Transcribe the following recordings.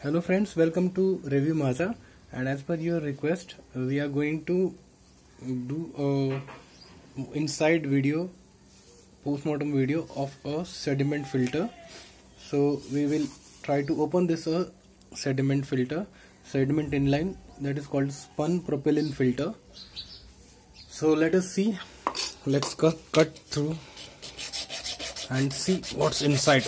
hello friends welcome to Reviewmaza. And as per your request we are going to do a inside video postmortem video of a sediment filter. So we will try to open this uh, sediment filter sediment inline that is called spun propylene filter. So let us see let's cut, cut through and see what's inside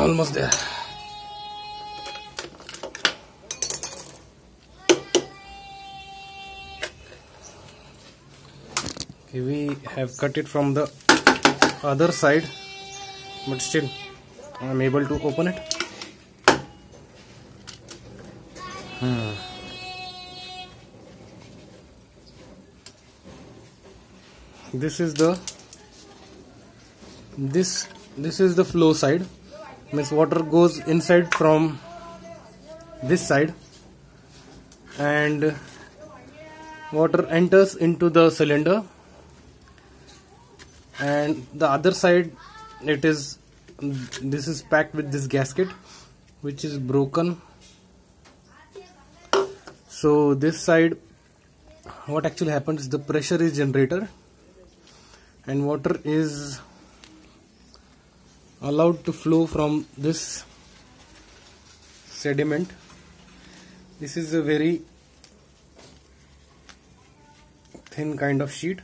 almost there. Okay, we have cut it from the other side but still I'm able to open it. Hmm. this is the this this is the flow side means water goes inside from this side and water enters into the cylinder and the other side it is this is packed with this gasket which is broken. So this side what actually happens the pressure is generated and water is allowed to flow from this sediment. This is a very thin kind of sheet.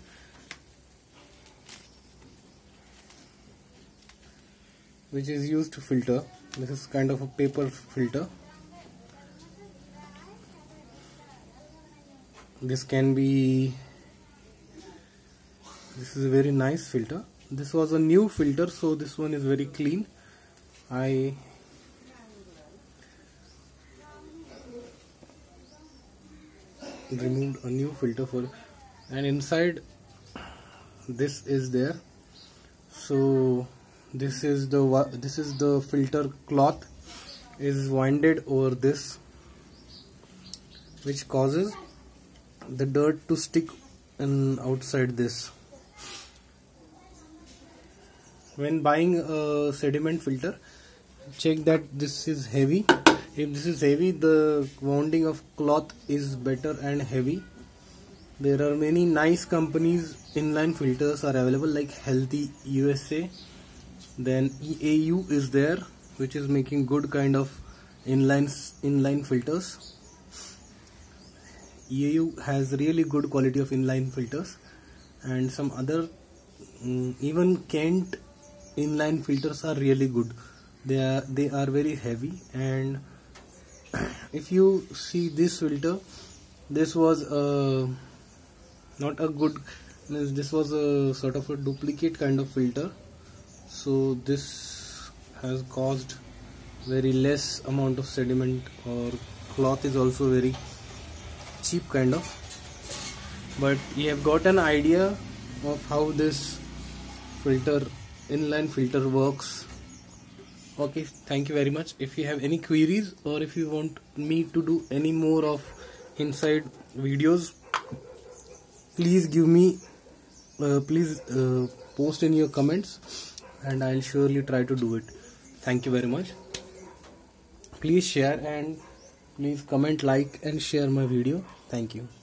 Which is used to filter. This is kind of a paper filter. This can be this is a very nice filter this was a new filter so this one is very clean. I removed a new filter for and inside this is there. So this is the this is the filter cloth is winded over this which causes the dirt to stick in outside this when buying a sediment filter check that this is heavy. If this is heavy the wounding of cloth is better and heavy. There are many nice companies inline filters are available like healthy usa then eau is there which is making good kind of inline inline filters. Eau has really good quality of inline filters. And some other um, even kent inline filters are really good. They are they are very heavy and if you see this filter this was a not a good this was a sort of a duplicate kind of filter. So this has caused very less amount of sediment or cloth is also very cheap kind of. But you have got an idea of how this filter inline filter works. Okay thank you very much. If you have any queries or if you want me to do any more of inside videos please give me uh, please uh, post in your comments and I'll surely try to do it. Thank you very much. Please share and please comment like and share my video. Thank you